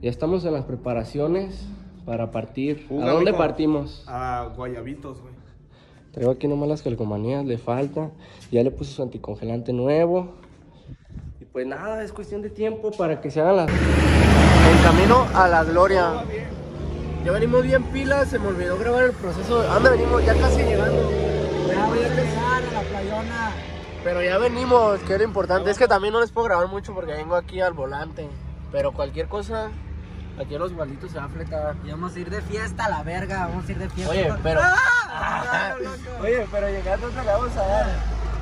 Ya estamos en las preparaciones para partir. ¿A dónde amigo- partimos? A Guayabitos, güey. Traigo aquí nomás las calcomanías, le falta. Ya le puse su anticongelante nuevo. Y pues nada, es cuestión de tiempo para que se hagan las. En camino a la gloria. Ya venimos bien pilas, se me olvidó grabar el proceso. ¿Dónde venimos? Ya casi llegando. Ya voy a empezar a la playona. Pero ya venimos, que era importante. Es que también no les puedo grabar mucho porque vengo aquí al volante. Pero cualquier cosa, aquí a los malditos se va a fletar. Y vamos a ir de fiesta a la verga. Vamos a ir de fiesta. Oye, pero. ¡Ah! Oye, pero llegando te la vamos a dar.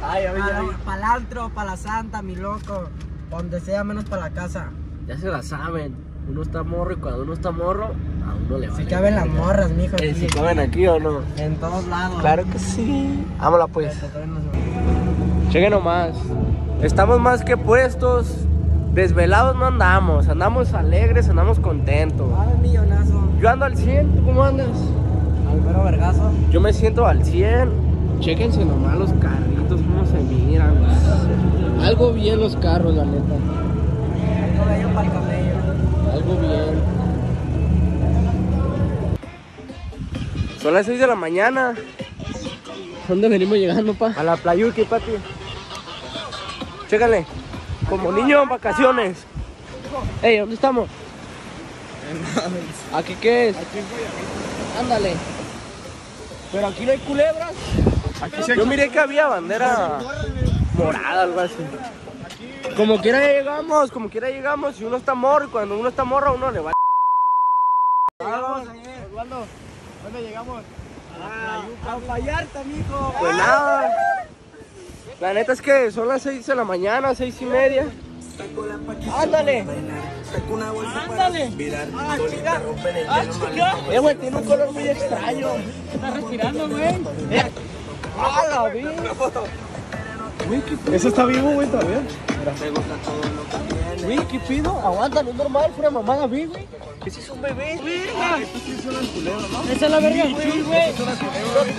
Ay, ya vi, ya vi. Para el antro, para la santa, mi loco. Donde sea, menos para la casa. Ya se la saben. Uno está morro y cuando uno está morro, a uno le va Si caben las morras, mijo. Eh, aquí. ¿Si caben aquí o no? En todos lados. Claro que sí. Vámonos pues. Se- Chequen nomás. Estamos más que puestos. Desvelados no andamos. Andamos alegres, andamos contentos. Ah, millonazo. Yo ando al 100. ¿tú cómo andas? Al mero vergazo. Yo me siento al 100. Chéquense nomás los carritos, cómo se miran. Algo bien los carros, la neta. Algo para el. Algo bien. Son las 6 de la mañana. ¿Dónde venimos llegando, pa? A la playuki, papi. Chécale. Como niño en vacaciones. Ey, ¿dónde estamos? ¿Aquí qué es? Ándale. Pero aquí no hay culebras. Yo miré que había bandera morada, algo así. Como quiera llegamos, como quiera llegamos. Si uno está morro y cuando uno está morro, uno le va. Osvaldo, ¿dónde llegamos? A, a Vallarta, mijo. Pues nada. La neta es que son las 6 de la mañana, seis y media. Ándale. Ándale. Ah, chica. Ah, chica. Eh, güey, tiene un color muy extraño. Está respirando, güey. Eh. Ah, la vi. Eso está vivo, güey, todavía. Güey, ¿qué pido? Aguanta, no es normal, pura mamada, vi, güey. Ese es un bebé. ¡Verga! Esa es la verga, güey. Güey. Es una culebra, güey.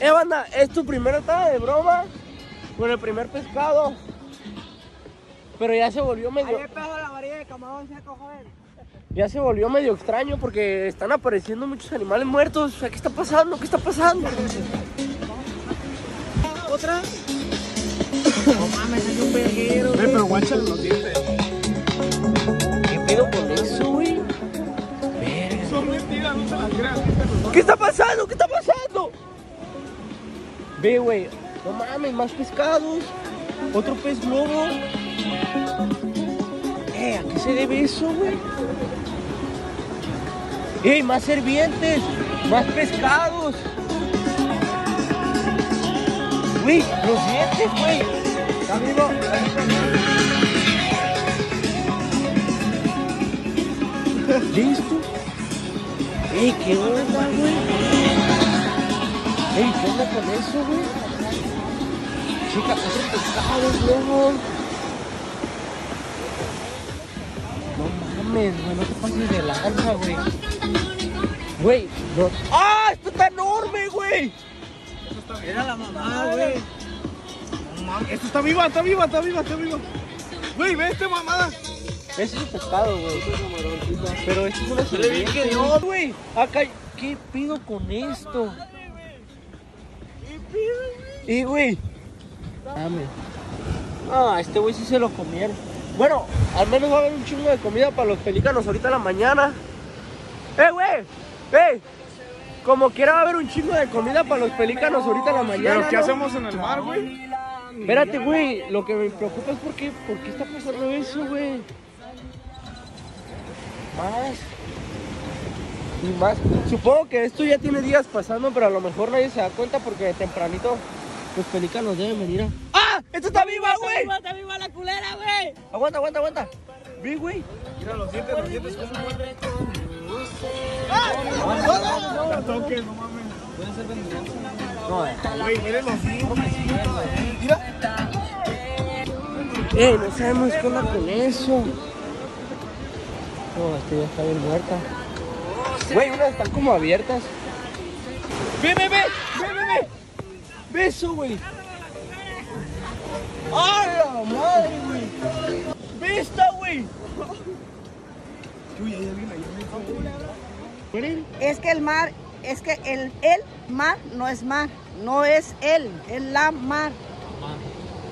Eh, banda, es tu primera tada de broma con el primer pescado. Pero ya se volvió medio, Ahí pedo la varilla de camarón seco, joven. ya se volvió medio extraño porque están apareciendo muchos animales muertos. O sea, ¿qué está pasando? ¿Qué está pasando? ¿Otra? No mames, hay un verguero. Ve, pero los dientes. ¿Qué pedo con eso, güey? Son mentiras, no se las creas. ¿Qué está pasando? ¿Qué está pasando? Ve, güey. No mames, más pescados. Otro pez globo. Eh, ¿a qué se debe eso, güey? ¡Ey, más servientes! ¡Más pescados! Güey, los dientes, güey. ¿Está vivo? ¿Listo? ¡Ey, qué onda, güey! ¡Ey, qué onda con eso, güey! Chica, otros pescados, luego. No mames, güey, no te pases de lanza, güey. Güey, no. ¡Ah! ¡Esto está enorme, güey! Era la mamá, güey. Esto está viva, está viva, está viva, está viva. Güey, ve este mamada. Ese es un pescado, güey. Pero esto es una serpiente. Güey. Acá, ¿qué pido con esto? Y, güey. Dame. Ah, este güey sí se lo comieron. Bueno, al menos va a haber un chingo de comida para los pelícanos ahorita en la mañana. ¡Eh, güey! ¡Eh! Como quiera va a haber un chingo de comida para los pelícanos ahorita en la mañana. Pero ¿qué ¿no? hacemos en el mar, güey? Espérate, güey. Lo que me preocupa es por qué, por qué está pasando eso, güey. Más. Y más. Supongo que esto ya tiene días pasando, pero a lo mejor nadie se da cuenta porque de tempranito los pelícanos deben venir a. ¡Ah! ¡Esto está viva, güey! ¡Está viva la culera, güey! Aguanta, aguanta, aguanta. Vi, güey. Mira los dientes, los dientes, ¿cómo mueren? ¡Ah! No toques, no mames. No, Güey, miren los dientes. Eh, no sabemos qué onda con eso. No, este ya está bien muerta. Güey, unas están como abiertas. Ve, ve, ve, ve, ve, ve. Ve eso, güey. ¡Ay, la madre, güey! ¡Vista, güey! Es que el mar, es que el, el mar no es mar, no es él, es la mar.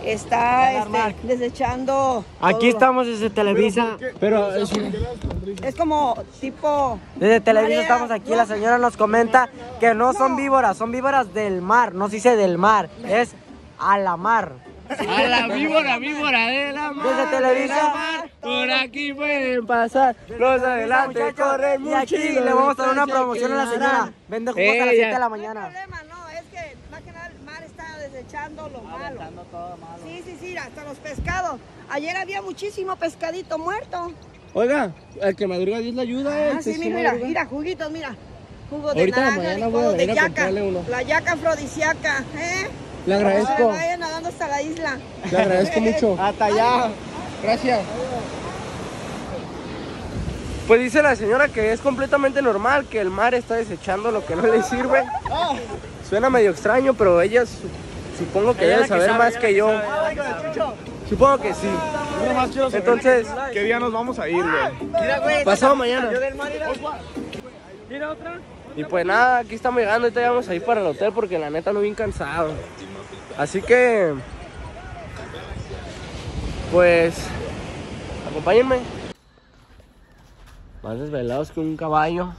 Está este, desechando. Aquí todo. estamos desde Televisa. Pero es Es como tipo. Desde Televisa estamos aquí. ¿no? La señora nos comenta que no son víboras, son víboras del mar. No se dice del mar, es a la mar. A la víbora, víbora de la mar. Desde Televisa. Por aquí pueden pasar. Los adelante corren y aquí muchísimo. le vamos a dar una promoción a la señora. Vende jugos a las 7 de la No hay mañana. problema, no, es que más que nada el mar está desechando lo malo. Sí, sí, sí, hasta los pescados. Ayer había muchísimo pescadito muerto. Oiga, el que madruga Dios le ayuda, eh. Ah, sí, Sí, mira, madruga. mira, mira, juguitos, mira. Jugo de Ahorita naranja, mañana licuado voy a de yaca. uno. La yaca afrodisíaca, ¿eh? Le Para que agradezco. vayan nadando hasta la isla. Le agradezco mucho. Hasta allá. Gracias. Pues dice la señora que es completamente normal que el mar está desechando lo que no le sirve. Suena medio extraño, pero ella su- supongo que debe saber más que yo. Supongo que sí. Entonces, ¿Qué día nos vamos a ir, güey? pasado mañana. Y pues nada, aquí estamos llegando, ahorita ya vamos a ir para el hotel porque la neta no bien cansado. Así que, pues, acompáñenme. Más desvelados que un caballo,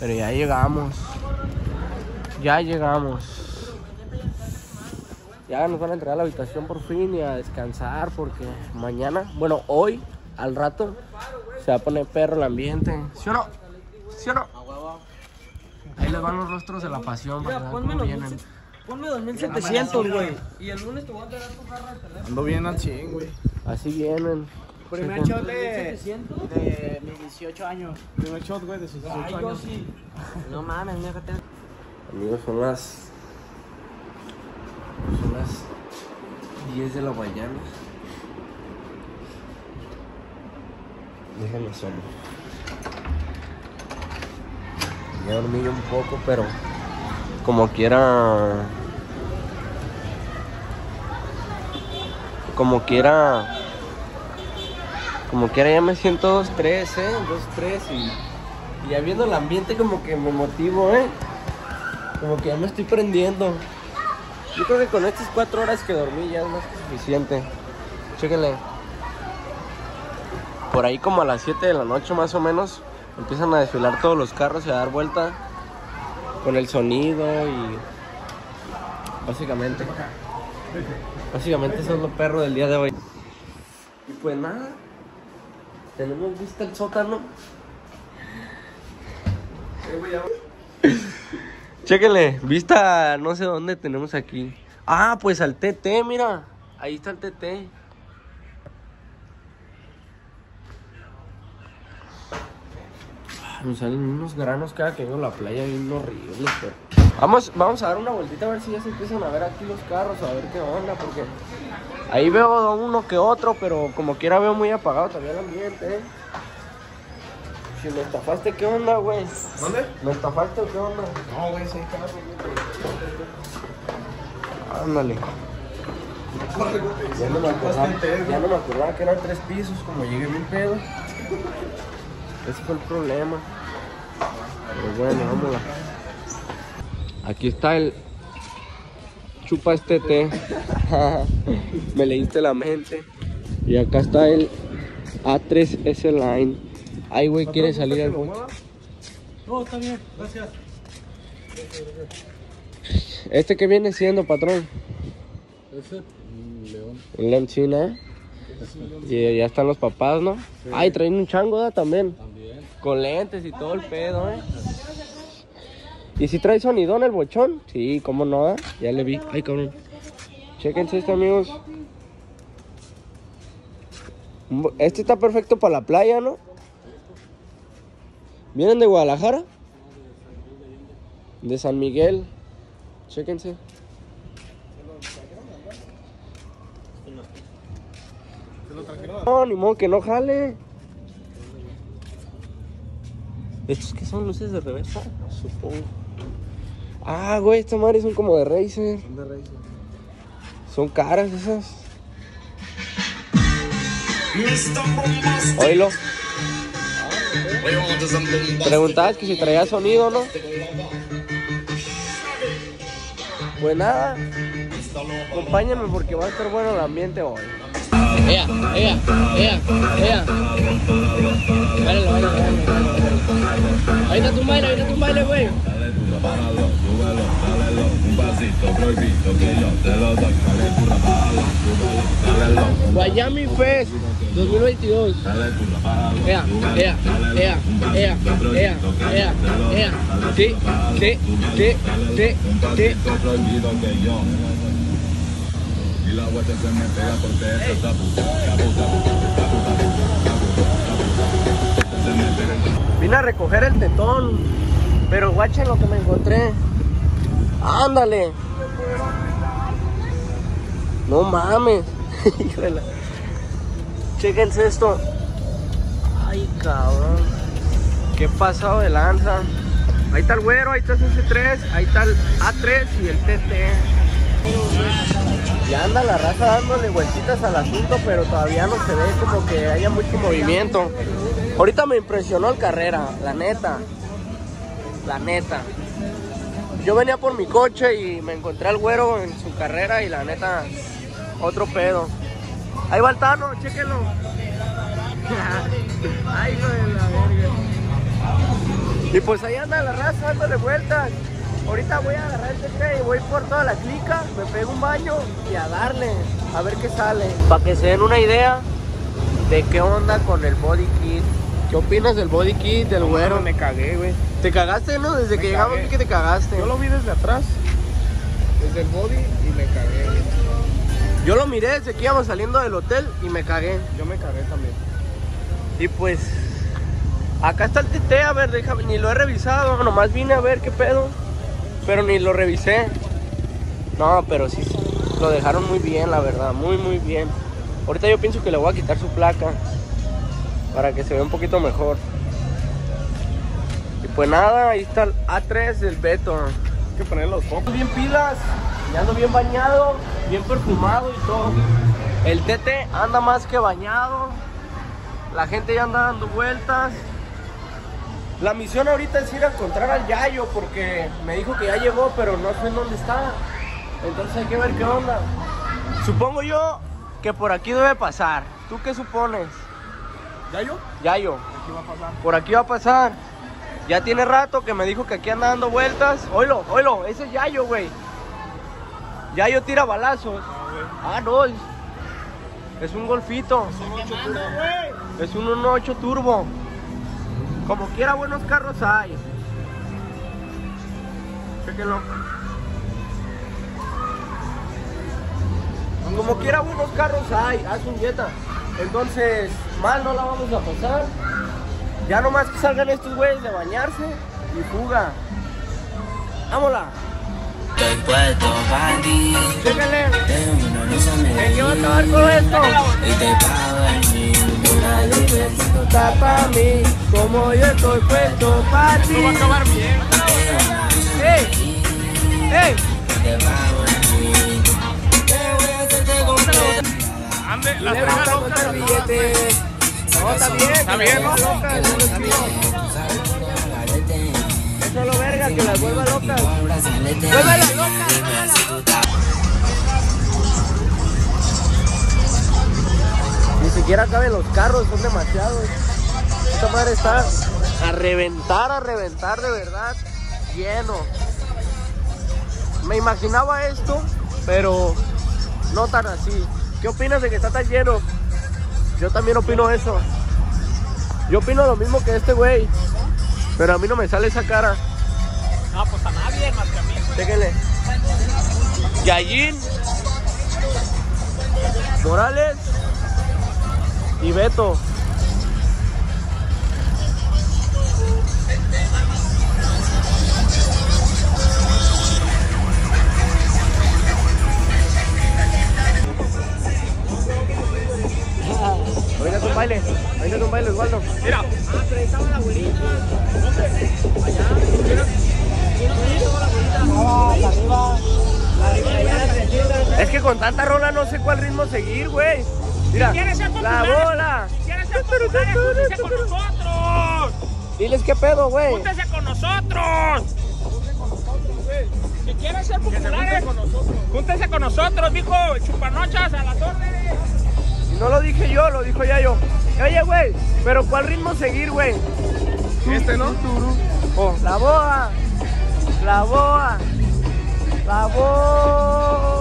pero ya llegamos. Ya llegamos. Ya nos van a entrar a la habitación por fin y a descansar porque mañana, bueno, hoy, al rato, se va a poner perro el ambiente. ¿Sí o no? ¿Sí o no? Ahí les van los rostros de la pasión para vean cómo vienen. Ponme 2700, güey. Y el lunes te voy a dar Ando bien al 100, güey. Así vienen. Primer shot de, de mis 18 años. Primer shot, güey, de sus 18 Ay, yo años. sí. No mames, que Amigos, son las. Son las 10 de la mañana. Déjenme solo. Ya dormí un poco, pero como quiera. Como quiera. Como quiera ya me siento 2-3, ¿eh? 2-3 y, y ya viendo el ambiente como que me motivo, ¿eh? Como que ya me estoy prendiendo. Yo creo que con estas cuatro horas que dormí ya es más que suficiente. Chéquenle. Por ahí como a las 7 de la noche más o menos empiezan a desfilar todos los carros y a dar vuelta con el sonido y básicamente básicamente eso es lo perro del día de hoy. Y pues nada, tenemos vista el sótano. Chéquenle, vista no sé dónde tenemos aquí. Ah, pues al TT, mira. Ahí está el TT. Me salen unos granos cada que vengo a la playa bien horribles, pero... Vamos, vamos a dar una vueltita a ver si ya se empiezan a ver aquí los carros, a ver qué onda, porque ahí veo uno que otro, pero como quiera veo muy apagado también el ambiente, ¿eh? Si me estafaste, ¿qué onda, güey? ¿Dónde? ¿Me estafaste o qué onda? No, güey, sí, carro. Ándale. Ya no, me acordaba, ya no me acordaba que eran tres pisos, como llegué bien pedo. Ese fue el problema. Pero bueno, vámonos. Aquí está el chupa este té. me leíste la mente. Y acá está el A3S Line. Ay, güey, quiere salir al bote. No, está bien, gracias. ¿Este que viene siendo, patrón? Ese, León. Un león china. Y ya están los papás, ¿no? Ay, traen un chango ¿da? también. También. Con lentes y todo el pedo, ¿eh? ¿Y si trae sonidón el bochón? Sí, cómo no, ¿da? Ya le vi. Ay, cabrón. Chéquense esto, amigos. Este está perfecto para la playa, ¿no? ¿Vienen de Guadalajara? De San Miguel. Chéquense. No, ni modo que no jale. ¿Estos qué son? ¿Luces de reversa? Supongo. Ah, güey, estas madres son como de Racer. Son de Racer. Son caras esas. Oílo. Preguntabas que si traía sonido, ¿no? Pues nada, acompáñame porque va a estar bueno el ambiente hoy. Ea, ea, ea, ea. Bailalo, bailalo, bailalo. Ahí está tu baile, ahí está tu baile, güey. Miami Fest 2022. Ea, ea, ea, ea, ea, ea, ea. Sí, sí, sí, sí, sí. Y la vuelta se me pega porque esta Vine a recoger el tetón, pero guachen lo que me encontré. Ándale. No mames. Chequense esto. Ay, cabrón. Qué pasado de lanza. Ahí está el güero, ahí está el C3, ahí está el A3 y el TT. Ya anda la raza dándole vueltitas al asunto, pero todavía no se ve como que haya mucho movimiento. Ahorita me impresionó el carrera, la neta. La neta. Yo venía por mi coche y me encontré al güero en su carrera y la neta, otro pedo. Ahí va el Tano, chéquenlo. Ay, hijo de la verga. Y pues ahí anda la raza dándole vueltas. Ahorita voy a agarrar el TT y voy por toda la clica, me pego un baño y a darle, a ver qué sale. Para que se den una idea de qué onda con el body kit. ¿Qué opinas del body kit, del güero? Me cagué, güey. ¿Te cagaste, no? Desde que llegamos cagué. vi que te cagaste. Yo lo vi desde atrás, desde el body y me cagué, güey. Yo lo miré desde que íbamos saliendo del hotel y me cagué. Yo me cagué también. Y pues, acá está el TT, a ver, déjame, ni lo he revisado, nomás vine a ver qué pedo, pero ni lo revisé. No, pero sí, lo dejaron muy bien, la verdad, muy, muy bien. Ahorita yo pienso que le voy a quitar su placa para que se vea un poquito mejor. Y pues nada, ahí está el A3 del Beto. Hay que poner los focos. Bien pilas, ya ando bien bañado, bien perfumado y todo. El tete anda más que bañado. La gente ya anda dando vueltas. La misión ahorita es ir a encontrar al Yayo porque me dijo que ya llegó, pero no sé en dónde está. Entonces hay que ver qué onda. Supongo yo que por aquí debe pasar. ¿Tú qué supones? ¿Ya yo? Yayo, Aquí va a pasar. por aquí va a pasar. Ya tiene rato que me dijo que aquí anda dando vueltas. Oilo, oilo, ese es Yayo, güey. Yayo tira balazos. Ah, no, es, un golfito. Es un 1.8 turbo. Como quiera, buenos carros hay. Chéquenlo. Como quiera, buenos carros hay. Haz un Jetta. Entonces, mal no la vamos a pasar. Ya nomás que salgan estos güeyes de bañarse y fuga. Vámonos. Estoy puesto para ti. Chéquenle. Tengo una luz a ¿En qué va a acabar con esto? Y te pago el mil. Una diversión. Está para mí, como yo estoy puesto para ti. Va a acabar bien. ¡Ey! ¡Ey! Te pago el mil. Te voy a hacerte. Ande. No, está bien. Está bien, ¿no? Solo verga que las vuelva locas. ¡Vuélvelas locas! ¡Vuélvelas! Ni siquiera caben los carros, son demasiados. Esta madre está a reventar, a reventar de verdad, lleno. Me imaginaba esto, pero no tan así. ¿Qué opinas de que está tan lleno? Yo también opino eso. Yo opino lo mismo que este güey. Pero a mí no me sale esa cara. No, pues a nadie más que a mí. Chéquenle. Yayin. Morales. Y Beto. Ahorita es un baile, ahorita es un baile, Osvaldo. Mira, Es que con tanta rola no sé cuál ritmo seguir, güey. Mira, ser la popular, bola. Si quieres ser populares, júntense con nosotros. Diles qué pedo, güey. Júntense con nosotros. Si quieres ser populares, júntense con nosotros, dijo Chupanochas a las órdenes. No lo dije yo, lo dijo ya yo. Oye, güey, pero ¿cuál ritmo seguir, güey? Este, ¿no? Oh, la boa. La boa. La boa.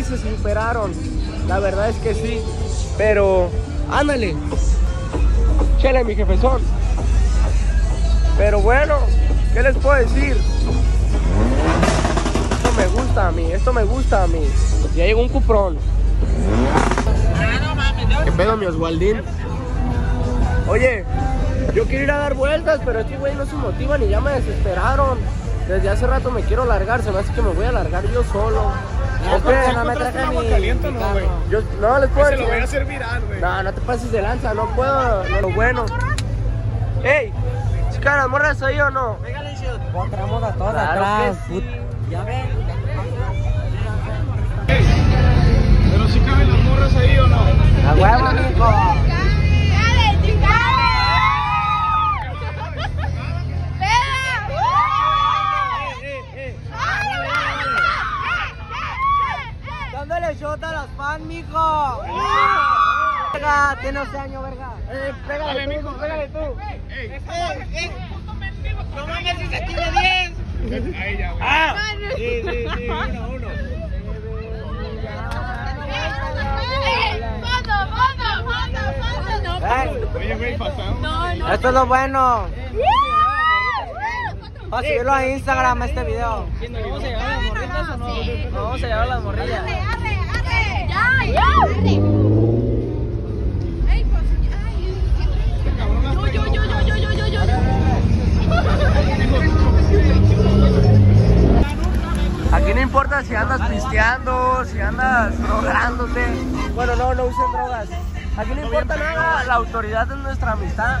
Se superaron. La verdad es que sí. Pero, ándale. Chele, mi jefezón. Pero bueno, ¿qué les puedo decir? Esto me gusta a mí, esto me gusta a mí. Ya llegó un cuprón. ¿Qué pedo, mi Oswaldín? Oye, yo quiero ir a dar vueltas, pero estos güey no se motivan y ya me desesperaron. Desde hace rato me quiero largar, se me hace que me voy a largar yo solo. Es que ¿Sí no me encontraste traje un agua mi, caliente o mi no, carro. güey? Yo no les puedo Se lo voy a hacer viral, güey. No, no te pases de lanza, no puedo, no lo bueno. ¡Ey! ¿Chicas, las morras ahí o no? Encontramos a todas Claro atrás. que sí. Put- Ya ven. Pero si caben las morras ahí o no. A huevo, mijo. Dándole shot a las fan, mijo. Verga, tiene 11 años, verga. Eh, pégale, Dale, tú, mijo, pégale tú. No mames, si se tiene 10. Ahí ya, güey. Ah, Sí, sí, sí, uno, uno. Oye, güey, pasamos. Esto es lo bueno. Para subirlo a Instagram este video. Vamos a llevar las morrillas. Aquí no importa si andas pisteando, si andas drogándote. Bueno, no, no usen drogas. Aquí no importa nada, la autoridad es nuestra amistad.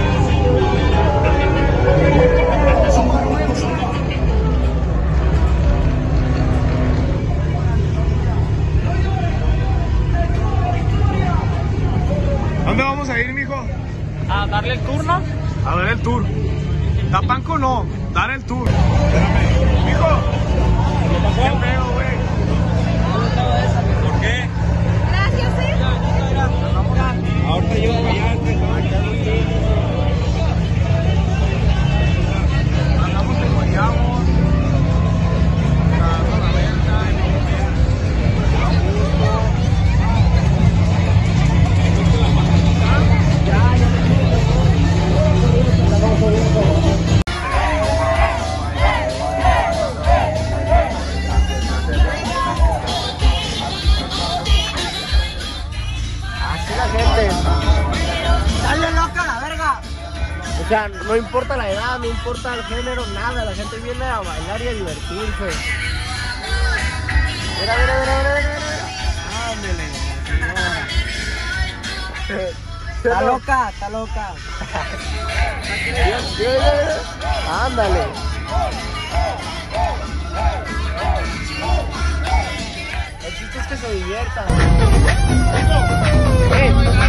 ¿Dónde vamos a ir, mijo? a darle el turno. A dar el tour. Tapanco no, dar el tour. Espérame. Mijo. ¿Qué pedo, güey? ¿Por qué? Ahorita llego para allá, gente. Dale loca la verga. O sea, no importa la edad, no importa el género, nada. La gente viene a bailar y a divertirse. Mira, mira, mira, mira, mira. Está loca, está loca. Ándale. El chiste es que se diviertan. Ey. lechón.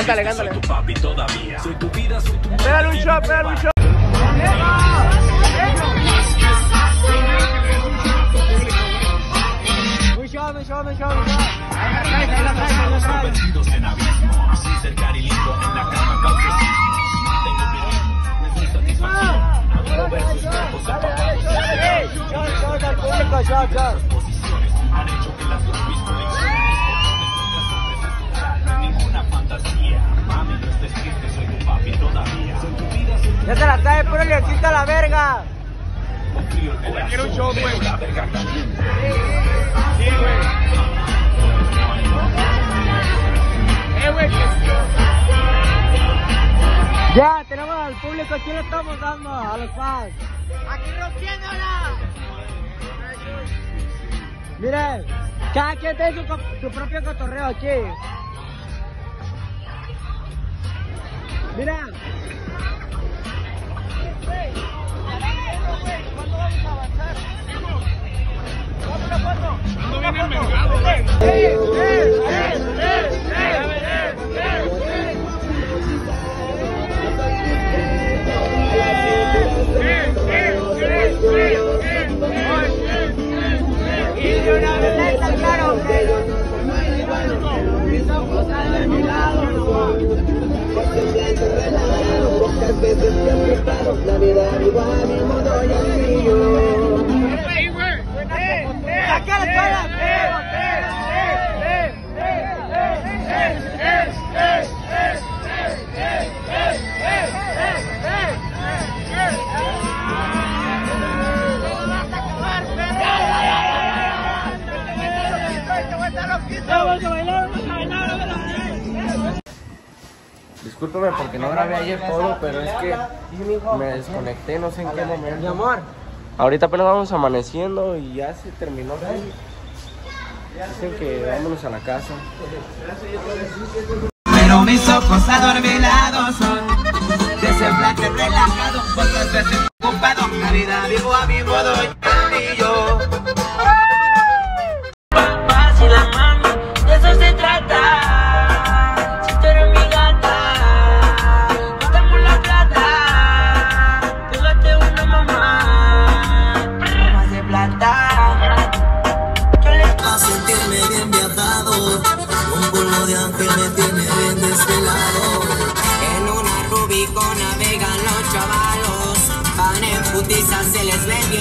Cántale, cántale. soy tu papi todavía. Soy tu vida, soy tu Pégale un shot, pégale un shot. Un shot, un shot, un shot, un shot. Convertidos en abismo, así ser carilito en la cama causa Tengo mi ritmo, es mi satisfacción. Adoro ver sus cuerpos apapados. Shot, shot al público, shot, shot. Posiciones han hecho que las fantasía. Mami, no estés triste, soy tu papi todavía. Soy tu vida, soy tu Ya se la trae puro leoncito a la verga. el. Quiero un güey. Sí, güey. Eh, güey, Ya, tenemos al público, aquí le estamos dando a los fans. Aquí rompiéndola. Miren, cada quien tiene su, su propio cotorreo aquí. Mira, ando bien envergado, güey. y de una vez está claro que ¡Saca la espada! Discúlpeme porque no grabé ayer todo, pero es que me desconecté, no sé en qué momento. Mi amor, Ahorita apenas vamos amaneciendo y ya se terminó. aquí. Dicen que vámonos a la casa. Pero mis ojos adormilados son de semblante relajado, otras veces ocupado. La vida vivo a mi modo y yo. Una